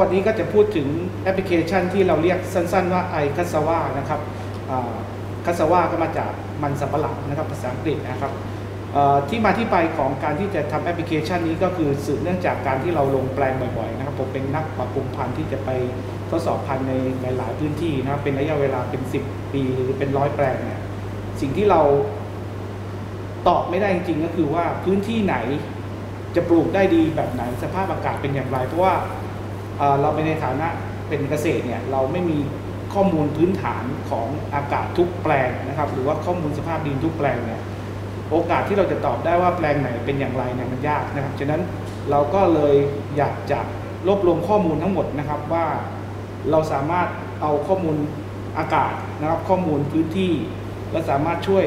วันนี้ก็จะพูดถึงแอปพลิเคชันที่เราเรียกสั้น ๆ ว่า i c a s a w a นะครับคาสวาก็มาจากมันสำปะหลังนะครับภาษาอังกฤษนะครับที่มาที่ไปของการที่จะทำแอปพลิเคชันนี้ก็คือสืบเนื่องจากการที่เราลงแปลงบ่อยๆนะครับผมเป็นนักปรับปรุงพันธุ์ที่จะไปทดสอบพันธุ์ในหลายพื้นที่นะครับเป็นระยะเวลาเป็น 10 ปีหรือเป็นร้อยแปลงเนี่ยสิ่งที่เราตอบไม่ได้จริงๆก็คือว่าพื้นที่ไหนจะปลูกได้ดีแบบไหนสภาพอากาศเป็นอย่างไร เพราะว่า เราเป็นในฐานะเป็นเกษตรเนี่ยเราไม่มีข้อมูลพื้นฐานของอากาศทุกแปลงนะครับ หรือว่าข้อมูลสภาพดินทุกแปลงเนี่ยโอกาสที่เราจะตอบได้ว่าแปลงไหนเป็นอย่างไรเนี่ยมันยากนะครับ ฉะนั้นเราก็เลยอยากจะรวบรวมข้อมูลทั้งหมดนะครับว่าเราสามารถเอาข้อมูลอากาศนะครับ ข้อมูลพื้นที่และสามารถช่วย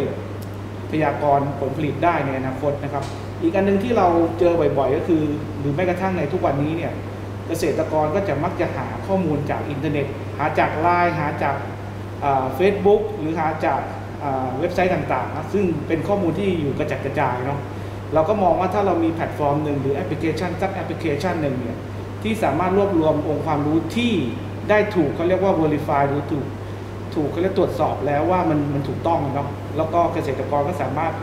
พยากรณ์ผลผลิตได้ในอนาคตนะครับ อีกอันหนึ่งที่เราเจอบ่อยๆ ก็คือ หรือแม้กระทั่งในทุกวันนี้เนี่ย เกษตรกรก็จะมักจะหาข้อมูลจากอินเทอร์เน็ต หาจากไลน์หาจากเฟซบุ๊กหรือหาจากเว็บไซต์ต่างๆนะซึ่งเป็นข้อมูลที่อยู่กระจัดกระจายเนาะเราก็มองว่าถ้าเรามีแพลตฟอร์มหนึ่งหรือแอปพลิเคชันสักแอปพลิเคชันหนึ่งเนี่ยที่สามารถรวบรวมองค์ความรู้ที่ได้ถูกเขาเรียกว่า verify หรือถูกถูกเขาเรียกตรวจสอบแล้วว่ามันมันถูกต้องเนาะแล้วก็เกษตรกรก็สามารถ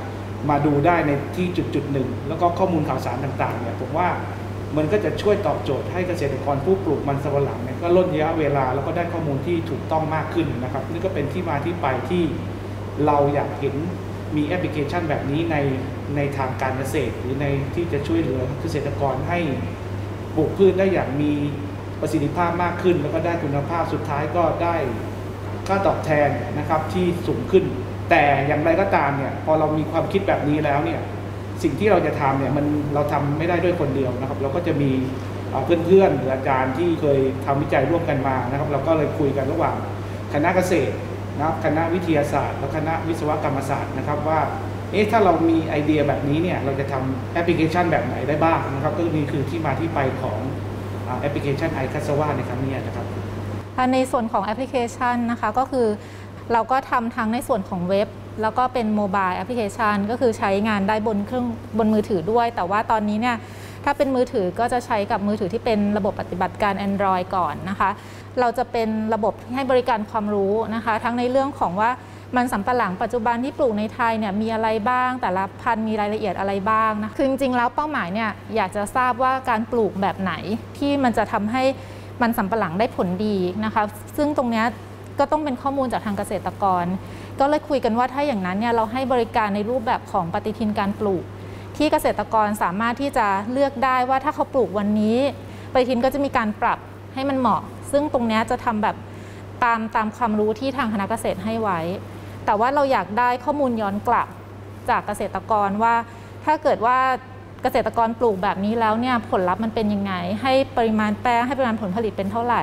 มาดูได้ในที่จุดจุดหนึ่งแล้วก็ข้อมูลข่าวสารต่างๆเนี่ยผมว่า มันก็จะช่วยตอบโจทย์ให้เกษตรกรผู้ปลูกมันสำปะหลังเนี่ยก็ลดระยะเวลาแล้วก็ได้ข้อมูลที่ถูกต้องมากขึ้นนะครับนี่ก็เป็นที่มาที่ไปที่เราอยากเห็นมีแอปพลิเคชันแบบนี้ในในทางการเกษตร หรือในที่จะช่วยเหลือเกษตรกรให้ปลูกพืชได้อย่างมีประสิทธิภาพมากขึ้น แล้วก็ได้คุณภาพสุดท้ายก็ได้ค่าตอบแทนนะครับที่สูงขึ้น แต่อย่างไรก็ตามเนี่ยพอเรามีความคิดแบบนี้แล้วเนี่ย สิ่งที่เราจะทำเนี่ยมันเราทำไม่ได้ด้วยคนเดียวนะครับ เราก็จะมีเพื่อนๆหรืออาจารย์ที่เคยทำวิจัยร่วมกันมานะครับ เราก็เลยคุยกันระหว่างคณะเกษตรนะครับคณะวิทยาศาสตร์ และคณะวิศวกรรมศาสตร์นะครับว่าเอ๊ะถ้าเรามีไอเดียแบบนี้เนี่ยเราจะทำแอปพลิเคชันแบบไหนได้บ้างนะครับก็นี่คือที่มาที่ไปของแอปพลิเคชัน iCassava ในครั้งนี้นะครับในส่วนของแอปพลิเคชันนะคะก็คือเราก็ทำทั้งในส่วนของเว็บ แล้วก็เป็น mobile application ก็คือใช้งานได้บนเครื่องบนมือถือด้วย แต่ว่าตอนนี้เนี่ยถ้าเป็นมือถือก็จะใช้กับมือถือที่เป็นระบบปฏิบัติการ Android ก่อนนะคะ เราจะเป็นระบบให้บริการความรู้นะคะ ทั้งในเรื่องของว่ามันสำปะหลังปัจจุบันที่ปลูกในไทยเนี่ยมีอะไรบ้าง แต่ละพันธุ์มีรายละเอียดอะไรบ้างนะคือจริงๆแล้วเป้าหมายเนี่ยอยากจะทราบว่าการปลูกแบบไหนที่มันจะทำให้มันสำปะหลังได้ผลดีนะคะ ซึ่งตรงนี้ ก็ต้องเป็นข้อมูลจากทางเกษตรกร ก็เลยคุยกันว่าถ้าอย่างนั้นเนี่ยเราให้บริการในรูปแบบของปฏิทินการปลูก ที่เกษตรกรสามารถที่จะเลือกได้ว่าถ้าเขาปลูกวันนี้ ปฏิทินก็จะมีการปรับให้มันเหมาะ ซึ่งตรงนี้จะทำแบบตามตามความรู้ที่ทางคณะเกษตรให้ไว้ แต่ว่าเราอยากได้ข้อมูลย้อนกลับจากเกษตรกรว่า ถ้าเกิดว่าเกษตรกรปลูกแบบนี้แล้วเนี่ยผลลัพธ์มันเป็นยังไง ให้ปริมาณแป้งให้ปริมาณผลผลิตเป็นเท่าไหร่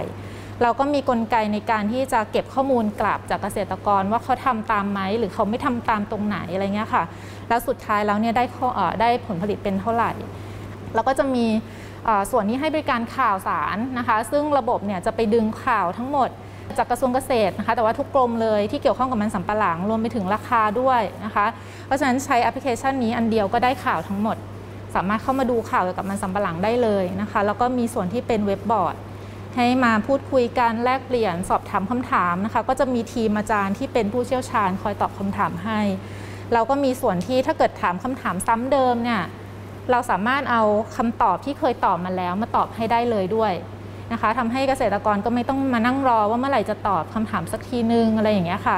เราก็มีกลไกในการที่จะเก็บข้อมูลกลับจากเกษตรกรว่าเขาทำตามไหมหรือเขาไม่ทำตามตรงไหนอะไรเงี้ยค่ะ แล้วสุดท้ายแล้วเนี่ยได้ข้อได้ผลผลิตเป็นเท่าไหร่ แล้วก็จะมีส่วนที่ให้บริการข่าวสารนะคะ ซึ่งระบบเนี่ยจะไปดึงข่าวทั้งหมดจากกระทรวงเกษตรนะคะแต่ว่าทุกกรมเลยที่เกี่ยวข้องกับมันสำปะหลังรวมไปถึงราคาด้วยนะคะ เพราะฉะนั้นใช้แอปพลิเคชันนี้อันเดียวก็ได้ข่าวทั้งหมด สามารถเข้ามาดูข่าวเกี่ยวกับมันสำปะหลังได้เลยนะคะ แล้วก็มีส่วนที่เป็นเว็บบอร์ด ให้มาพูดคุยกันแลกเปลี่ยนสอบถามคำถามนะคะ ก็จะมีทีมอาจารย์ที่เป็นผู้เชี่ยวชาญคอยตอบคำถามให้ เราก็มีส่วนที่ถ้าเกิดถามคำถามซ้ำเดิมเนี่ยเราสามารถเอาคำตอบที่เคยตอบมาแล้วมาตอบให้ได้เลยด้วยนะคะทำให้เกษตรกรก็ไม่ต้องมานั่งรอว่าเมื่อไหร่จะตอบคำถามสักทีนึงอะไรอย่างเงี้ยค่ะ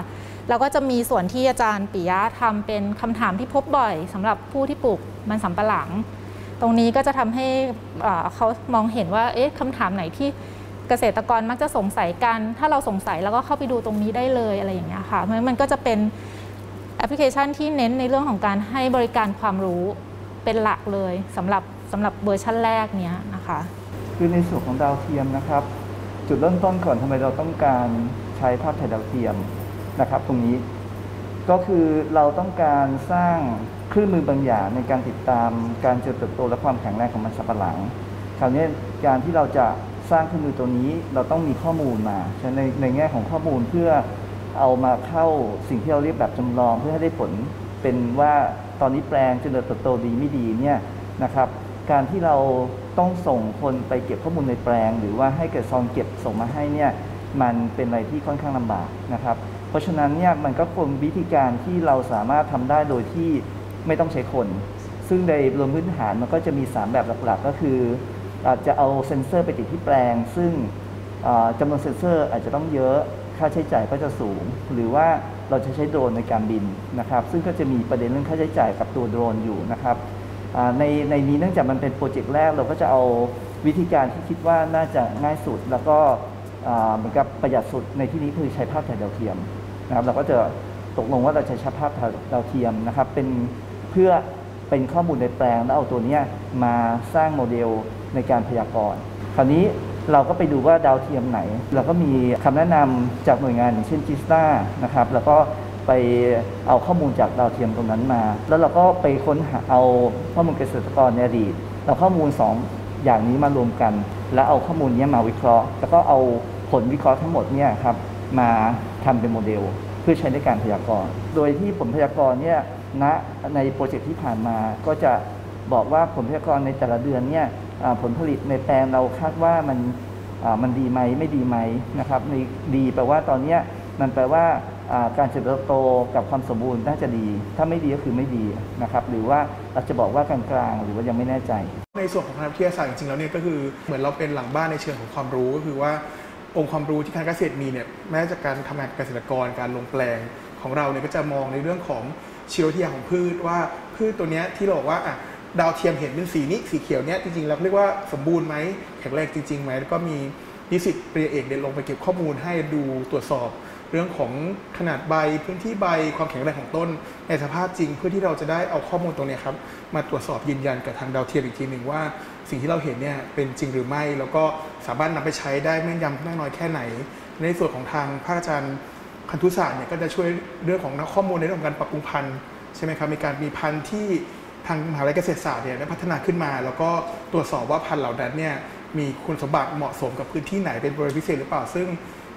เราก็จะมีส่วนที่อาจารย์ปิยะทำเป็นคำถามที่พบบ่อยสำหรับผู้ที่ปลูกมันสำปะหลัง ตรงนี้ก็จะทำให้เขามองเห็นว่าเอ๊ะคำถามไหนที่เกษตรกรมักจะสงสัยกัน ถ้าเราสงสัยแล้วก็เข้าไปดูตรงนี้ได้เลยอะไรอย่างเงี้ยค่ะเพราะมันก็จะเป็นแอปพลิเคชันที่เน้นในเรื่องของการให้บริการความรู้เป็นหลักเลยสำหรับสำหรับเวอร์ชันแรกเนี้ยนะคะ คือในส่วนของดาวเทียมนะครับ จุดเริ่มต้นก่อนทำไมเราต้องการใช้ภาพถ่ายดาวเทียมนะครับ ตรงนี้ก็คือเราต้องการสร้างเครื่องมือบางอย่างในการติดตามการเจริญเติบโตและความแข็งแรงของมันสับปะหลัง คราวนี้การที่เราจะ สร้างเครื่องมือตัวนี้เราต้องมีข้อมูลมาฉะนั้นในในแง่ของข้อมูลเพื่อเอามาเข้าสิ่งที่เราเรียกแบบจำลองเพื่อให้ได้ผลเป็นว่าตอนนี้แปลงเจริญเติบโตดีไม่ดีเนี่ยนะครับ การที่เราต้องส่งคนไปเก็บข้อมูลในแปลง หรือว่าให้เกิดซองเก็บส่งมาให้เนี่ยมันเป็นอะไรที่ค่อนข้างลำบากนะครับ เพราะฉะนั้นเนี่ยมันก็คงวิธีการที่เราสามารถทำได้โดยที่ไม่ต้องใช้คน ซึ่งในรวมพื้นฐานมันก็จะมี 3 แบบหลักๆ ก็คือ อาจจะเอาเซ็นเซอร์ไปติดที่แปลง ซึ่งจำนวนเซ็นเซอร์อาจจะต้องเยอะค่าใช้จ่ายก็จะสูง หรือว่าเราจะใช้โดรนในการบินนะครับ ซึ่งก็จะมีประเด็นเรื่องค่าใช้จ่ายกับตัวโดรนอยู่นะครับในในนี้เนื่องจากมันเป็นโปรเจกต์แรกเราก็จะเอาวิธีการที่คิดว่าน่าจะง่ายสุด แล้วก็เหมือนกับประหยัดสุดในที่นี้คือใช้ภาพถ่ายดาวเทียมนะครับเราก็จะตกลงว่าเราจะใช้ภาพถ่ายดาวเทียมนะครับเป็นเพื่อเป็นข้อมูลในแปลงแล้วเอาตัวนี้มาสร้างโมเดล ในการพยากรณ์ คราวนี้เราก็ไปดูว่าดาวเทียมไหน เราก็มีคำแนะนำจากหน่วยงานอย่างเช่น GISTDA นะครับ แล้วก็ไปเอาข้อมูลจากดาวเทียมตรงนั้นมา แล้วเราก็ไปค้นหาเอาข้อมูลเกษตรกรในอดีตเราข้อมูล 2 อย่างนี้มารวมกัน แล้วเอาข้อมูลนี้มาวิเคราะห์ แล้วก็เอาผลวิเคราะห์ทั้งหมดเนี่ยครับมาทำเป็นโมเดล เพื่อใช้ในการพยากรณ์ โดยที่ผลพยากรณ์เนี่ยณในโปรเจกต์ที่ผ่านมาก็จะบอกว่าผลพยากรณ์ในแต่ละเดือนเนี่ย ผลผลิตในแปลงเราคาดว่ามันมันดีไหมไม่ดีไหมนะครับในดีแปลว่าตอนนี้มันแปลว่าการเจริญเติบโตกับความสมบูรณ์น่าจะดี ถ้าไม่ดีก็คือไม่ดีนะครับหรือว่าเราจะบอกว่ากลางๆ หรือว่ายังไม่แน่ใจ ในส่วนของคณะวิทยาศาสตร์จริงๆแล้วเนี่ยก็คือเหมือนเราเป็นหลังบ้านในเชิงของความรู้ก็คือว่าองค์ความรู้ที่คณะเกษตรมีเนี่ยแม้จากการทำงานกับเกษตรกรการลงแปลงของเราเนี่ยก็จะมองในเรื่องของชีววิทยาของพืชว่าพืชตัวเนี้ยที่เราบอกว่าอะ ดาวเทียมเห็นเป็นสีนี้สีเขียวเนี้ยจริงๆเราเรียกว่าสมบูรณ์ไหมแข็งแรงจริงๆไหมแล้วก็มีนิสิตปริญญาเอกเดินลงไปเก็บข้อมูลให้ดูตรวจสอบเรื่องของขนาดใบพื้นที่ใบความแข็งแรงของต้น ในสภาพจริงเพื่อที่เราจะได้เอาข้อมูลตรงนี้ครับมาตรวจสอบยืนยันกับทางดาวเทียมอีกทีหนึ่งว่า สิ่งที่เราเห็นเนี่ยเป็นจริงหรือไม่ แล้วก็สามารถนำไปใช้ได้แม่นยำมากน้อยแค่ไหน ในส่วนของทางภาคอาจารย์คันธุศาสตร์เนี่ยก็จะช่วยเรื่องของข้อมูลในเรื่องของการปรับปรุงพันธุ์ใช่ไหมครับมีการมีพันธุ์ที่ ทางมหาวิทยาลัยเกษตรศาสตร์เนี่ยได้พัฒนาขึ้นมา แล้วก็ตรวจสอบว่าพันธุ์เหล่านั้นเนี่ยมีคุณสมบัติเหมาะสมกับพื้นที่ไหนเป็นบริเวณพิเศษหรือเปล่า ซึ่ง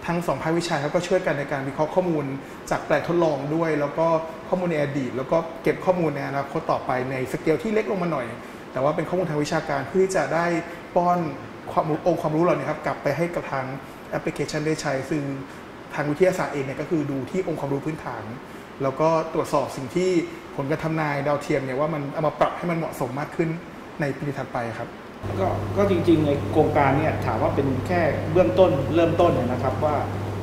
ทั้งสองภาควิชาเขาก็ช่วยกันในการวิเคราะห์ข้อมูลจากแปลงทดลองด้วย แล้วก็ข้อมูลในอดีต แล้วก็เก็บข้อมูลในอนาคตต่อไปในสเกลที่เล็กลงมาหน่อย แต่ว่าเป็นข้อมูลทางวิชาการเพื่อที่จะได้ป้อนความรู้องค์ความรู้เหล่านี้ครับกลับไปให้กับทางแอปพลิเคชันได้ใช้ซึ่งทางวิทยาศาสตร์เองเนี่ยก็คือดูที่องค์ความรู้พื้นฐาน แล้วก็ตรวจสอบสิ่งที่ผลการทำนายดาวเทียมเนี่ยว่ามันเอามาปรับให้มันเหมาะสมมากขึ้นในปีถัดไปครับ ก็ก็จริงๆในโครงการเนี่ยถามว่าเป็นแค่เบื้องต้นเริ่มต้นนะครับว่า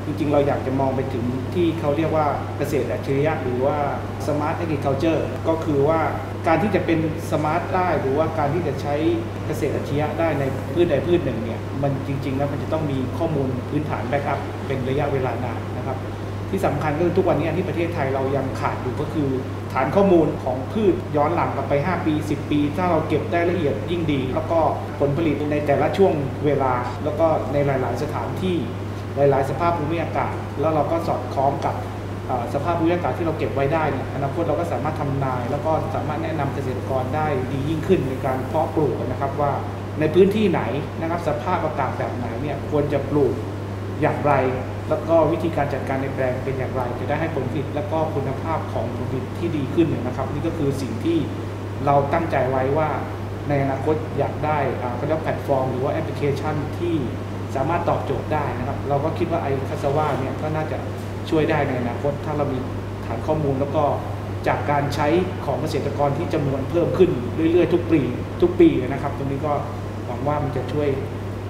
จริง ๆ เราอยากจะมองไปถึงที่เขาเรียกว่าเกษตรอัจฉริยะหรือว่า smart agriculture ก็คือว่าการที่จะเป็น smart ได้หรือว่าการที่จะใช้เกษตรอัจฉริยะได้ในพืชใดพืชหนึ่งเนี่ยมันจริง ๆ แล้วมันจะต้องมีข้อมูลพื้นฐาน backup เป็นระยะเวลานานนะครับ ที่สำคัญก็คือทุกวันนี้ที่ประเทศไทยเรายังขาดอยู่ก็คือ ฐานข้อมูลของพืชย้อนหลังกลับไป 5 ปี 10 ปี ถ้าเราเก็บได้ละเอียดยิ่งดี แล้วก็ผลผลิตในแต่ละช่วงเวลา แล้วก็ในหลาย ๆ สถานที่หลาย ๆ สภาพภูมิอากาศ แล้วเราก็สอดคล้องกับสภาพภูมิอากาศที่เราเก็บไว้ได้เนี่ยอนาคตเราก็สามารถทำนาย แล้วก็สามารถแนะนำเกษตรกรได้ดียิ่งขึ้นในการเพาะปลูกนะครับว่าในพื้นที่ไหนนะครับสภาพอากาศแบบไหนเนี่ยควรจะปลูกอย่างไร แล้วก็วิธีการจัดการในแปลงเป็นอย่างไร จะได้ให้ผลผลิตและก็คุณภาพของผลผลิตที่ดีขึ้นนะครับ นี่ก็คือสิ่งที่เราตั้งใจไว้ว่าในอนาคตอยากได้อ่าก็เรียกแพลตฟอร์ม หรือว่าแอปพลิเคชันที่สามารถตอบโจทย์ได้นะครับ เราก็คิดว่า iCassava เนี่ยก็น่าจะช่วยได้ในอนาคต ถ้าเรามีฐานข้อมูลแล้วก็จากการใช้ของเกษตรกรที่จำนวนเพิ่มขึ้นเรื่อยๆ ทุกปีทุกปีนะครับ ตรงนี้ก็หวังว่ามันจะช่วย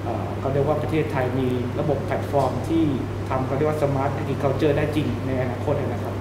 เอ่อเขาเรียกว่าประเทศไทยมีระบบแพลตฟอร์มที่ทำเขาเรียกว่าสมาร์ท a g r i c u l t u r e ได้จริงในอนาคตนะครับ